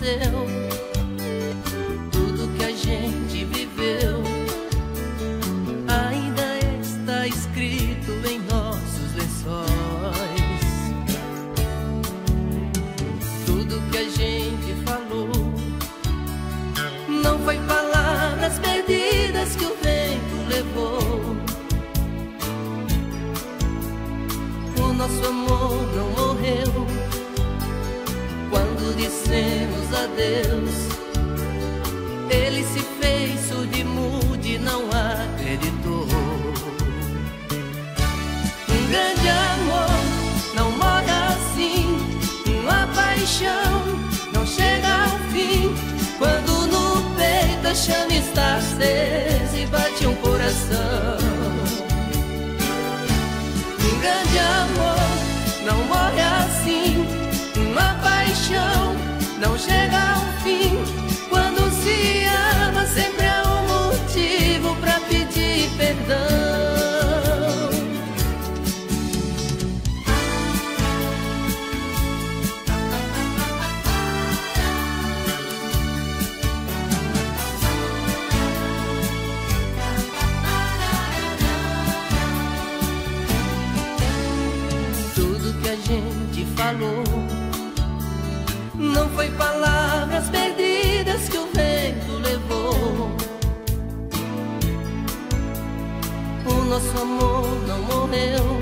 aconteceu, tudo que a gente viveu, ainda está escrito em nossos lençóis. Tudo que a gente falou não foi palavras perdidas que o vento levou. O nosso amor não morreu. Deus. Ele se fez surdo e não acreditou. Um grande amor não mora assim, uma paixão não chega ao fim quando no peito a chama está cedo. fim. Quando se ama, sempre há um motivo para pedir perdão. Tudo que a gente falou não foi palavra nosso amor não morreu.